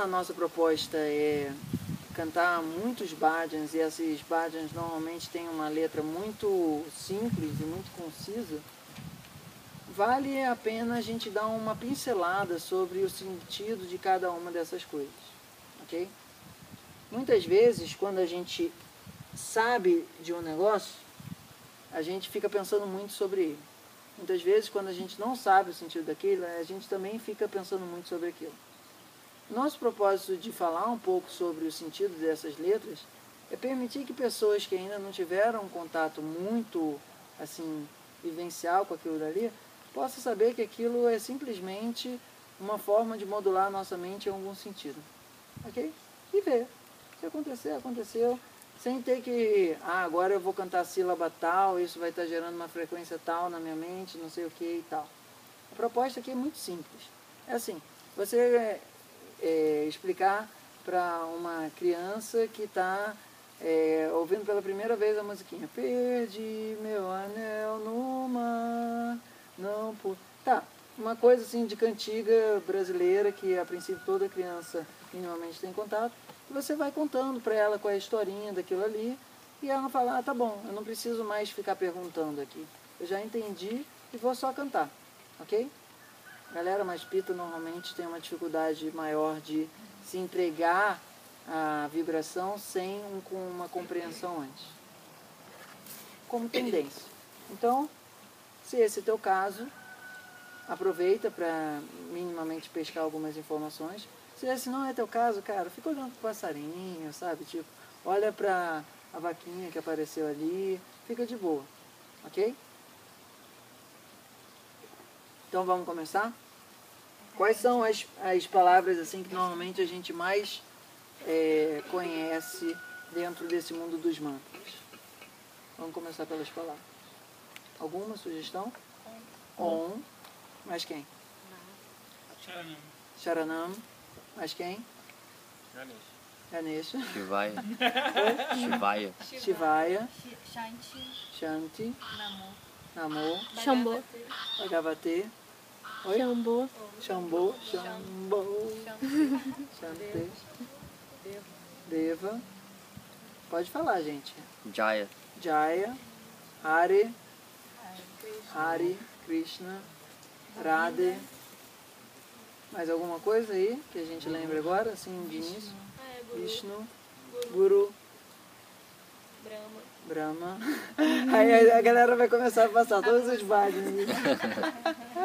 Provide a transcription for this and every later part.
a nossa proposta é cantar muitos bhajans e esses bhajans normalmente têm uma letra muito simples e muito concisa, vale a pena a gente dar uma pincelada sobre o sentido de cada uma dessas coisas, ok? Muitas vezes, quando a gente sabe de um negócio, a gente fica pensando muito sobre ele. Muitas vezes, quando a gente não sabe o sentido daquilo, a gente também fica pensando muito sobre aquilo. Nosso propósito de falar um pouco sobre o sentido dessas letras é permitir que pessoas que ainda não tiveram um contato muito assim vivencial com aquilo dali possam saber que aquilo é simplesmente uma forma de modular a nossa mente em algum sentido. Ok? E ver. Se acontecer, aconteceu. Sem ter que, ah, agora eu vou cantar sílaba tal, isso vai estar gerando uma frequência tal na minha mente, não sei o que e tal. A proposta aqui é muito simples. É assim, você é, explicar para uma criança que está é, ouvindo pela primeira vez a musiquinha. Perdi meu anel no mar, não por... Tá, uma coisa assim de cantiga brasileira que a princípio toda criança minimamente tem contato. Você vai contando para ela qual é a historinha daquilo ali e ela fala, ah, tá bom, eu não preciso mais ficar perguntando aqui. Eu já entendi e vou só cantar, ok? Galera mais pita normalmente tem uma dificuldade maior de se entregar à vibração sem um, uma compreensão antes. Como tendência. Então, se esse é teu caso, aproveita para minimamente pescar algumas informações. Se esse não é teu caso, cara, fica olhando pro passarinho, sabe? Tipo, olha para a vaquinha que apareceu ali, fica de boa, ok? Então vamos começar? Quais são as, as palavras assim que normalmente a gente mais é, conhece dentro desse mundo dos mantras? Vamos começar pelas palavras. Alguma sugestão? Om. Mais quem? Sharanam. Sharanam. Mais quem? Ganesha. Ganesha. Shivaya. Shivaya. Shivaya. Shanti, Shanti. Namo, Namo. Shambho. Bhagavate. Oi? Shambho. Shambho. Shanti. Deva. Pode falar, gente. Jaya. Jaya. Hare. Hare. Krishna. Radhe. Mais alguma coisa aí que a gente lembra agora, assim, de início? Vishnu. Guru. Brahma, Brahma. Aí a galera vai começar a passar todos os bhajans.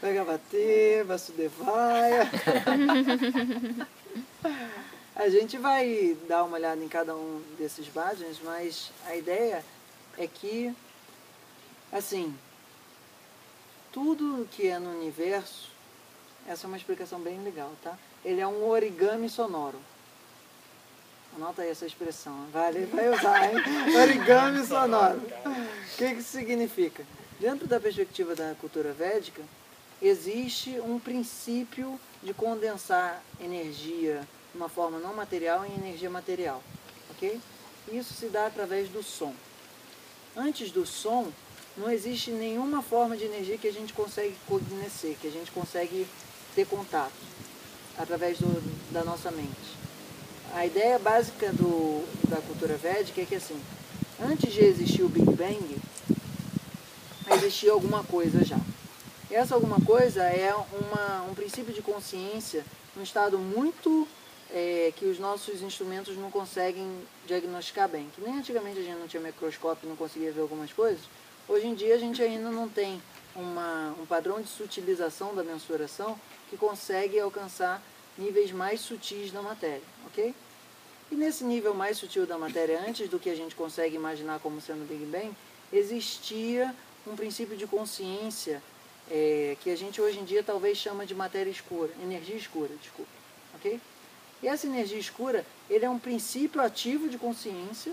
Bhagavate, Vasudevaya. A gente vai dar uma olhada em cada um desses bhajans, mas a ideia é que, assim, tudo que é no universo, essa é uma explicação bem legal, tá? Ele é um origami sonoro. Anota aí essa expressão, vale, vai usar, hein? Origami sonoro. O que, que isso significa? Dentro da perspectiva da cultura védica, existe um princípio de condensar energia de uma forma não material em energia material, ok? Isso se dá através do som. Antes do som, não existe nenhuma forma de energia que a gente consegue conhecer, que a gente consegue ter contato através do, da nossa mente. A ideia básica do, da cultura védica é que assim, antes de existir o Big Bang, existia alguma coisa já. Essa alguma coisa é uma, um princípio de consciência num estado muito é, que os nossos instrumentos não conseguem diagnosticar bem. Que nem antigamente a gente não tinha microscópio e não conseguia ver algumas coisas. Hoje em dia a gente ainda não tem uma, um padrão de sutilização da mensuração que consegue alcançar níveis mais sutis da matéria, ok? E nesse nível mais sutil da matéria, antes do que a gente consegue imaginar como sendo o Big Bang, existia um princípio de consciência é, que a gente hoje em dia talvez chama de matéria escura, energia escura, desculpa, ok? E essa energia escura, ele é um princípio ativo de consciência,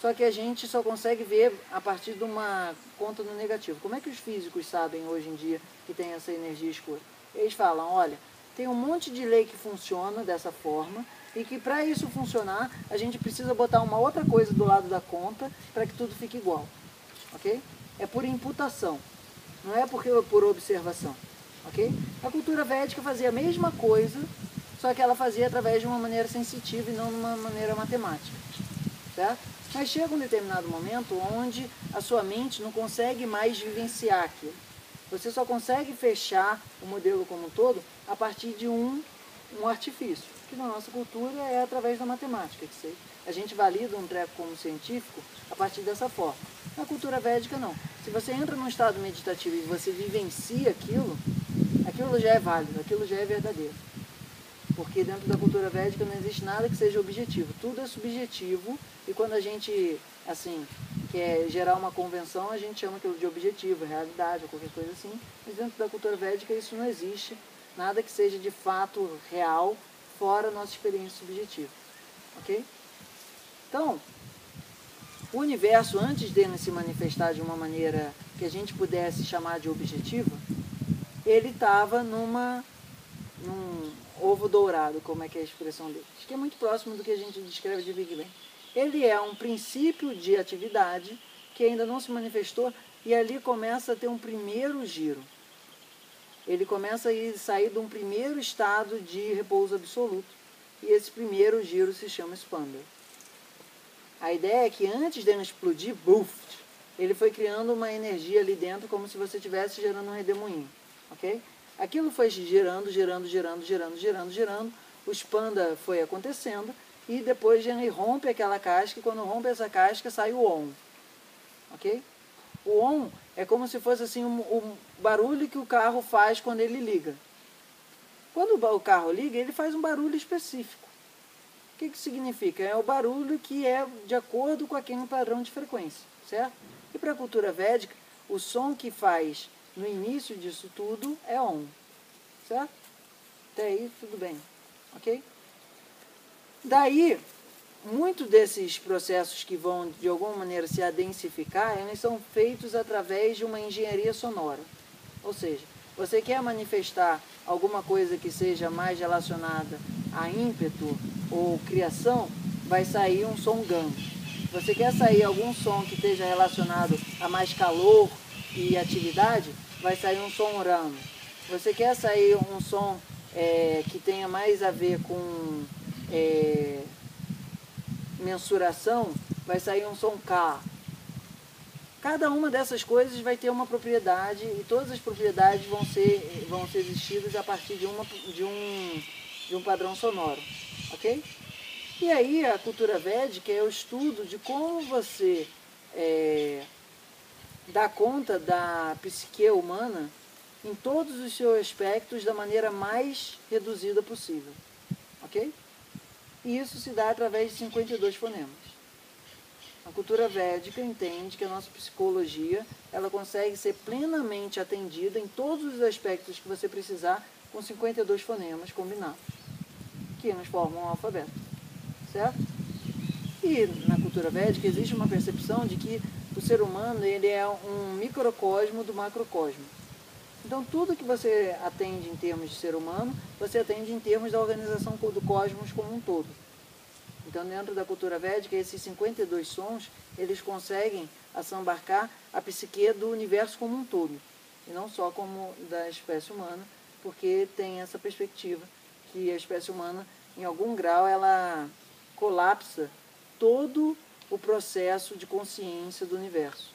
só que a gente só consegue ver a partir de uma conta no negativo. Como é que os físicos sabem hoje em dia que tem essa energia escura? Eles falam, olha, tem um monte de lei que funciona dessa forma e que para isso funcionar a gente precisa botar uma outra coisa do lado da conta para que tudo fique igual, ok? É por imputação, não é porque por observação, ok? A cultura védica fazia a mesma coisa, só que ela fazia através de uma maneira sensitiva e não de uma maneira matemática. Certo? Mas chega um determinado momento onde a sua mente não consegue mais vivenciar aquilo. Você só consegue fechar o modelo como um todo a partir de um, um artifício, que na nossa cultura é através da matemática. Que. A gente valida um treco como científico a partir dessa forma. Na cultura védica, não. Se você entra num estado meditativo e você vivencia aquilo, aquilo já é válido, aquilo já é verdadeiro. Porque dentro da cultura védica não existe nada que seja objetivo, tudo é subjetivo e quando a gente, assim, quer gerar uma convenção, a gente chama aquilo de objetivo, realidade ou qualquer coisa assim, mas dentro da cultura védica isso não existe, nada que seja de fato real fora a nossa experiência subjetiva, ok? Então, o universo, antes dele se manifestar de uma maneira que a gente pudesse chamar de objetiva, ele estava numa num ovo dourado, como é que é a expressão dele. Que é muito próximo do que a gente descreve de Big Bang. Ele é um princípio de atividade que ainda não se manifestou e ali começa a ter um primeiro giro. Ele começa a sair de um primeiro estado de repouso absoluto e esse primeiro giro se chama expander. A ideia é que antes dele explodir, buf, ele foi criando uma energia ali dentro como se você estivesse gerando um redemoinho, ok? Aquilo foi girando, girando, girando, girando, girando, girando. O expanda foi acontecendo e depois ele rompe aquela casca e quando rompe essa casca sai o on. Ok? O on é como se fosse assim um, um barulho que o carro faz quando ele liga. Quando o carro liga, ele faz um barulho específico. O que, que significa? É o barulho que é de acordo com aquele padrão de frequência, certo? E para a cultura védica, o som que faz no início disso tudo é on. Certo? Até aí tudo bem. Ok? Daí, muitos desses processos que vão de alguma maneira se adensificar, eles são feitos através de uma engenharia sonora. Ou seja, você quer manifestar alguma coisa que seja mais relacionada a ímpeto ou criação, vai sair um som GAN. Você quer sair algum som que esteja relacionado a mais calor e atividade, vai sair um som ramo. Você quer sair um som é, que tenha mais a ver com é, mensuração, vai sair um som K. Cada uma dessas coisas vai ter uma propriedade e todas as propriedades vão ser, vão ser existidas a partir de, uma, de, um, de um padrão sonoro. Ok? E aí a cultura védica é o estudo de como você é, dá conta da psique humana em todos os seus aspectos da maneira mais reduzida possível. Ok? E isso se dá através de 52 fonemas. A cultura védica entende que a nossa psicologia ela consegue ser plenamente atendida em todos os aspectos que você precisar com 52 fonemas combinados, que nos formam alfabeto. Certo? E na cultura védica existe uma percepção de que o ser humano ele é um microcosmo do macrocosmo. Então tudo que você atende em termos de ser humano, você atende em termos da organização do cosmos como um todo. Então dentro da cultura védica, esses 52 sons, eles conseguem assambarcar a psique do universo como um todo. E não só como da espécie humana, porque tem essa perspectiva que a espécie humana, em algum grau, ela colapsa todo o processo de consciência do universo,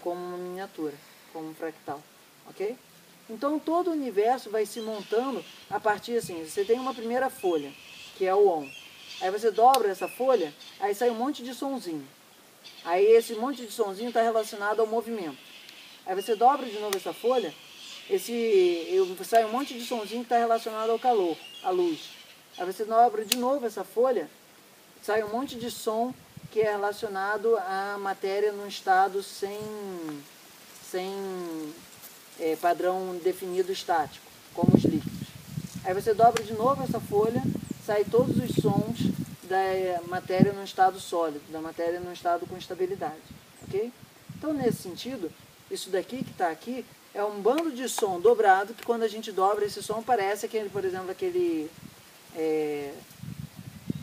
como uma miniatura, como um fractal, ok? Então todo o universo vai se montando a partir assim, você tem uma primeira folha, que é o ON. Aí você dobra essa folha, aí sai um monte de sonzinho. Aí esse monte de sonzinho está relacionado ao movimento. Aí você dobra de novo essa folha, esse sai um monte de sonzinho que está relacionado ao calor, à luz. Aí você dobra de novo essa folha, sai um monte de som que é relacionado à matéria num estado sem, sem é, padrão definido estático, como os líquidos. Aí você dobra de novo essa folha, sai todos os sons da matéria num estado sólido, da matéria num estado com estabilidade. ok? Então, nesse sentido, isso daqui que está aqui é um bando de som dobrado que quando a gente dobra esse som parece aquele, por exemplo, aquele... É,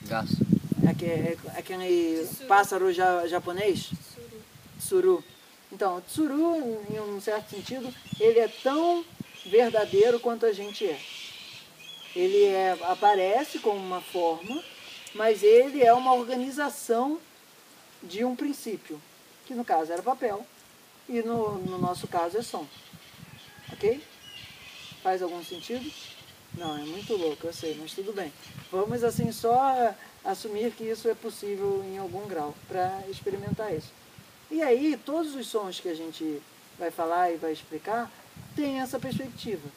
Gás aquele, aquele pássaro ja, japonês? Tsuru. Tsuru. Então, tsuru, em um certo sentido, ele é tão verdadeiro quanto a gente é. Ele é, aparece como uma forma, mas ele é uma organização de um princípio, que no caso era papel, e no, no nosso caso é som. Ok? Faz algum sentido? Não, é muito louco, eu sei, mas tudo bem. Vamos assim só assumir que isso é possível em algum grau para experimentar isso. E aí, todos os sons que a gente vai falar e vai explicar têm essa perspectiva.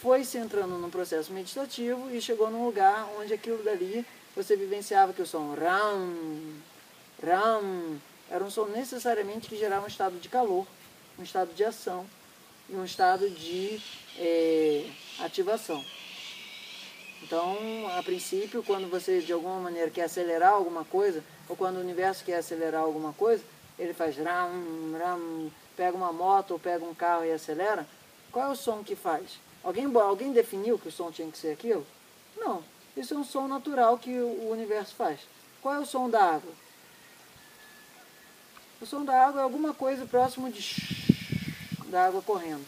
Foi se entrando num processo meditativo e chegou num lugar onde aquilo dali você vivenciava que o som ram, ram, era um som necessariamente que gerava um estado de calor, um estado de ação e um estado de é, ativação. Então, a princípio, quando você de alguma maneira quer acelerar alguma coisa, ou quando o universo quer acelerar alguma coisa, ele faz ram, ram, pega uma moto ou pega um carro e acelera. Qual é o som que faz? Alguém, alguém definiu que o som tinha que ser aquilo? Não. Isso é um som natural que o universo faz. Qual é o som da água? O som da água é alguma coisa próximo de da água correndo.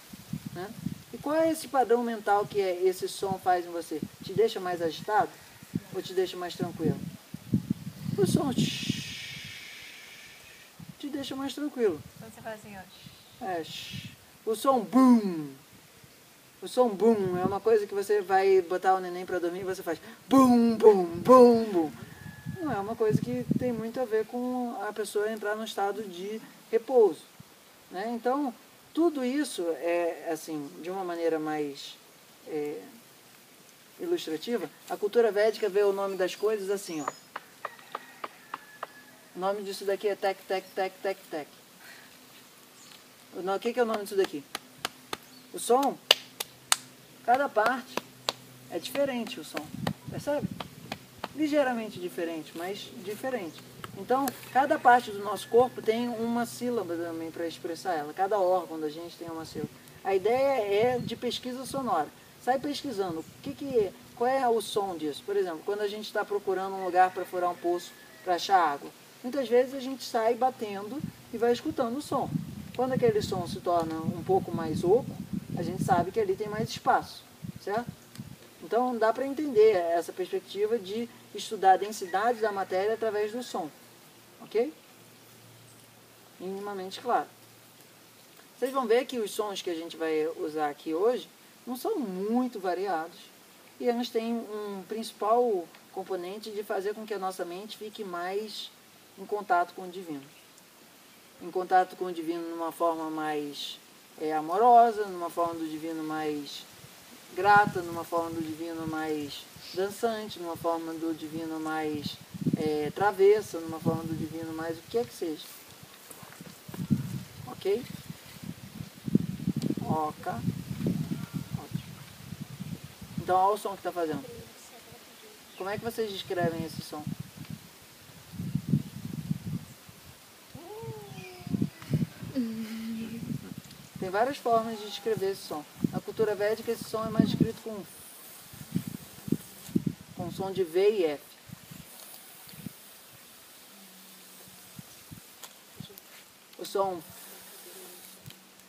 Né? Qual é esse padrão mental que é, esse som faz em você? Te deixa mais agitado ou te deixa mais tranquilo? O som te deixa mais tranquilo. Você faz assim, ó. É, o som boom. O som boom é uma coisa que você vai botar o neném para dormir e você faz boom, boom, boom, boom. Não é uma coisa que tem muito a ver com a pessoa entrar no estado de repouso. Né? Então, tudo isso é, assim, de uma maneira mais é, ilustrativa, a cultura védica vê o nome das coisas assim, ó. O nome disso daqui é tec, tec, tec, tec, tec. O que, que é o nome disso daqui? O som, cada parte é diferente o som, percebe? Ligeiramente diferente, mas diferente. Então, cada parte do nosso corpo tem uma sílaba também para expressar ela. Cada órgão da gente tem uma sílaba. A ideia é de pesquisa sonora. Sai pesquisando. O que que, qual é o som disso? Por exemplo, quando a gente está procurando um lugar para furar um poço para achar água. Muitas vezes a gente sai batendo e vai escutando o som. Quando aquele som se torna um pouco mais oco, a gente sabe que ali tem mais espaço, certo? Então dá para entender essa perspectiva de estudar a densidade da matéria através do som. Ok? Minimamente claro. Vocês vão ver que os sons que a gente vai usar aqui hoje não são muito variados. E eles têm um principal componente de fazer com que a nossa mente fique mais em contato com o divino. Em contato com o divino numa forma mais é, amorosa, numa forma do divino mais grata, numa forma do divino mais dançante, numa forma do divino mais é, travessa, numa forma do divino mais o que é que seja. Ok? Ok. Ótimo. Então olha o som que está fazendo. Como é que vocês descrevem esse som? Tem várias formas de descrever esse som. Na cultura védica esse som é mais escrito com com som de V e F. O som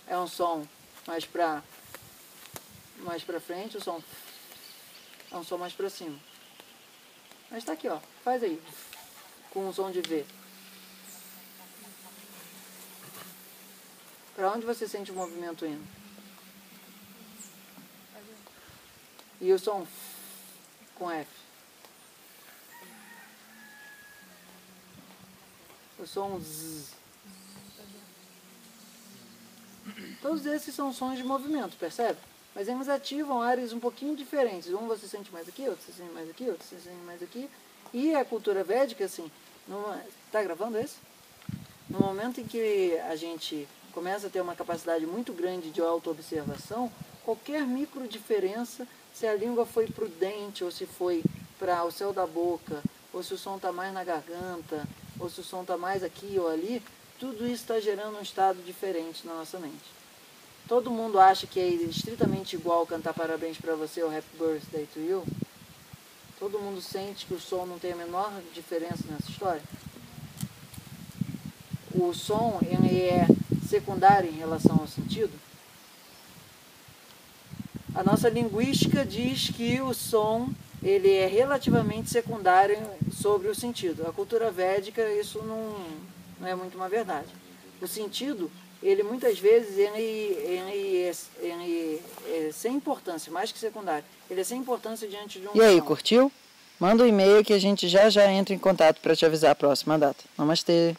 é um som mais para mais para frente, o som é um som mais para cima. Mas está aqui, ó. Faz aí. Com um som de V. Para onde você sente o movimento indo? E o som com F. O som Z. Todos esses são sons de movimento, percebe? Mas eles ativam áreas um pouquinho diferentes. Um você sente mais aqui, outro você sente mais aqui, outro você sente mais aqui. E a cultura védica, assim, está gravando esse? No momento em que a gente começa a ter uma capacidade muito grande de autoobservação, qualquer micro diferença, se a língua foi para o dente, ou se foi para o céu da boca, ou se o som está mais na garganta, ou se o som está mais aqui ou ali, tudo isso está gerando um estado diferente na nossa mente. Todo mundo acha que é estritamente igual cantar parabéns para você ou Happy Birthday to You? Todo mundo sente que o som não tem a menor diferença nessa história? O som ele é secundário em relação ao sentido? A nossa linguística diz que o som ele é relativamente secundário sobre o sentido. A cultura védica, isso não, não é muito uma verdade. O sentido, ele muitas vezes ele, ele, é, ele é sem importância, mais que secundário. Ele é sem importância diante de um. E aí, som. curtiu? Manda um e-mail que a gente já já entra em contato para te avisar a próxima data. Namastê!